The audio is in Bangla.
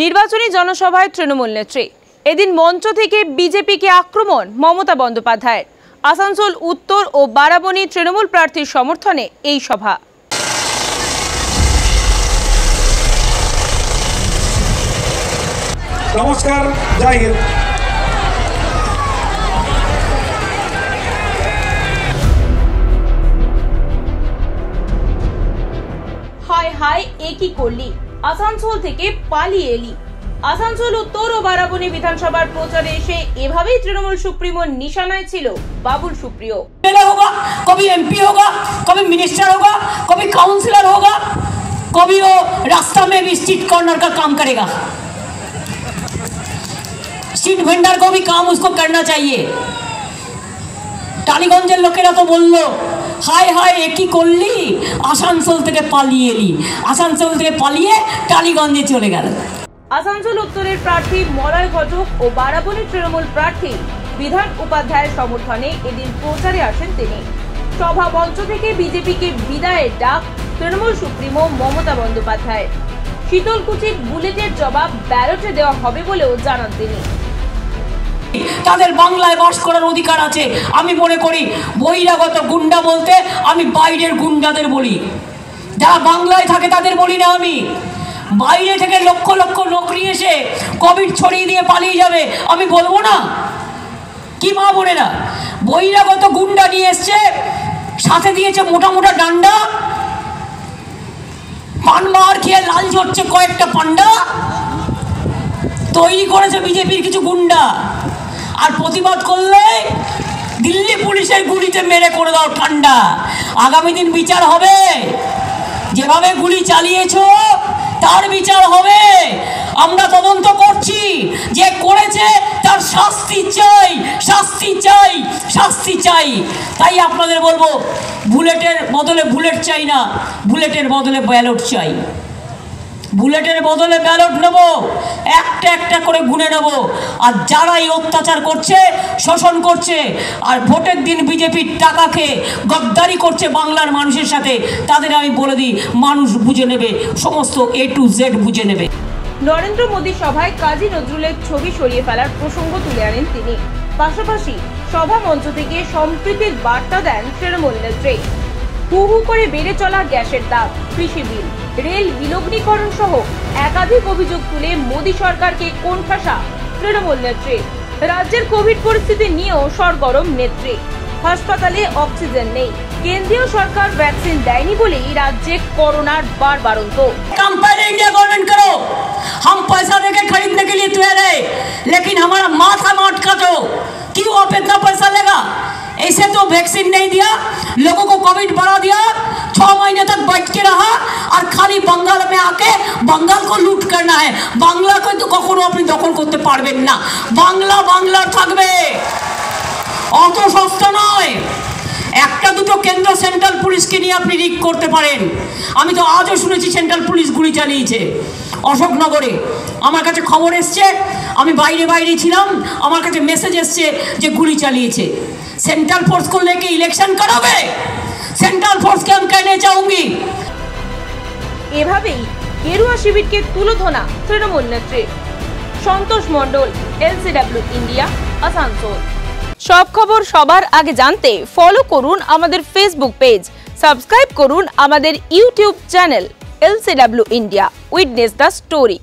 নির্বাচনী জনসভায় তৃণমূল নেত্রী। এদিন মঞ্চ থেকে বিজেপিকে আক্রমণ মমতা বন্দ্যোপাধ্যায়ের। আসানসোল উত্তর ও বারাবণী তৃণমূল প্রার্থীর সমর্থনে এই সভা। নমস্কার জয় হিন্দ। হায় হায় এ কি করলি? আসানসোল থেকে পালিয়ে এলি আসানসোল উত্তর ও বারাবণী বিধানসভার প্রচারে এসে এভাবেই তৃণমূল সুপ্রিমোর নিশানায় ছিল বাবুল সুপ্রিয় एमएलए होगा कभी एमपी होगा कभी मिनिस्टर होगा कभी काउंसलर होगा कभी वो रास्ता में भी स्ट्रीट कॉर्नर का काम करेगा स्ट्रीट वेंडर को भी काम उसको करना चाहिए টালিগঞ্জের লোকেরা তো বললো হাই হাই একই করলি? আসানসোল থেকে পালিয়ে এলি। আসানসোল থেকে পালিয়ে টালিগঞ্জে চলে গেল। আসানসোল উত্তরের প্রার্থী মলয় ঘটক ও বারাবণী তৃণমূল প্রার্থী বিধান উপাধ্যায়ের সমর্থনে এদিন প্রচারে আসেন তিনি। সভা মঞ্চ থেকে বিজেপিকে বিদায়ের ডাক তৃণমূল সুপ্রিমো মমতা বন্দ্যোপাধ্যায়। শীতলকুচির বুলেটের জবাব ব্যালটে দেওয়া হবে বলেও জানান তিনি। তাদের বাংলায় বাস করার অধিকার আছে। আমি মনে করি বহিরাগত গুন্ডা বলতে আমি বাইরের গুন্ডাদের বলি। যারা বাংলায় থাকে তাদের বলি না আমি। বাইরে থেকে লক্ষ লক্ষ লোক নিয়ে এসে কোভিড ছড়িয়ে দিয়ে পালিয়ে যাবে, আমি বলব না। কি মা বোনেরা? বহিরাগত গুন্ডা নিয়ে এসছে, সাথে দিয়েছে মোটা মোটা ডান্ডা। পান মার খেয়ে লাল ঝরছে কয়েকটা পান্ডা। তৈরি করেছে বিজেপির কিছু গুন্ডা। আর প্রতিবাদ করলে দিল্লি পুলিশের গুলিতে মেরে করে দাও ঠান্ডা। আগামী দিন বিচার হবে। যেভাবে গুলি চালিয়েছ, তার বিচার হবে। আমরা তদন্ত করছি। যে করেছে, তার শাস্তি চাই শাস্তি চাই শাস্তি চাই। তাই আপনাদের বলব, বুলেটের বদলে বুলেট চাই না, বুলেটের বদলে ব্যালট চাই। বুলেটের বদলে ব্যালট নেব। একটা একটা করে গুনে নেব। আর যারা এই অত্যাচার করছে, শোষণ করছে, আর ভোটের দিন বিজেপির টাকা খেয়ে গদ্দারি করছে বাংলার মানুষের সাথে, তাদের আমি বলে দিই, মানুষ বুঝে নেবে, সমস্ত এ টু জেড বুঝে নেবে। নরেন্দ্র মোদী সভায় কাজী নজরুলের ছবি সরিয়ে ফেলার প্রসঙ্গ তুলে আনেন তিনি। পাশাপাশি সভা মঞ্চ থেকে সম্প্রীতির বার্তা দেন তৃণমূল নেত্রী। হু হু করে বেড়ে চলা গ্যাসের দাম কৃষি বিল রেল বিলগ্নীকরণ সহ একাধিক অভিযোগ তুলে মোদী সরকারকে কোণঠাসা তৃণমূল নেত্রী রাজ্যের কোভিড পরিস্থিতি নিয়েও সরগরম নেত্রী হাসপাতালে অক্সিজেন নেই কেন্দ্রীয় সরকার ভ্যাকসিন দেয়নি বলেই রাজ্যে করোনার বারবারন্ত काम पहले इंडिया गवर्नमेंट करो हम पैसा देके खरीदने के लिए तैयार है लेकिन हमारा माथा मत काटो क्यों आप इतना पैसा लेगा ऐसे तो वैक्सीन नहीं दिया लोगों को कोविड बढ़ा दिया छह महीने तक बैठ के रहा और खाली बंगाल में आके बंगाल को लूट करना है বাংলা কিন্তু কখনো আপনি দখল করতে পারবেন না বাংলা বাংলার থাকবে অত সস্তা নয় একটা দুটো কেন্দ্র সেন্ট্রাল পুলিশকে নিয়ে আপনি রিক করতে পারেন। আমি তো আজও শুনেছি সেন্ট্রাল পুলিশ গুলি চালিয়েছে অশোকনগরে। আমার কাছে খবর এসছে, আমি বাইরে বাইরে ছিলাম, আমার কাছে মেসেজ এসছে যে গুলি চালিয়েছে। সেন্ট্রাল ফোর্স করলে কি ইলেকশন করাবে? সেন্ট্রাল ফোর্স কে আমি কেনে চাউঙ্গি? এভাবেই গেরুয়া শিবিরকে তুলোধনা তৃণমূল নেত্রী সন্তোষ মণ্ডল এলসিডাব্লিউ ইন্ডিয়া আসানসোল। সব খবর সবার আগে জানতে ফলো করুন আমাদের ফেসবুক পেজ সাবস্ক্রাইব করুন আমাদের YouTube channel LCW India witness the story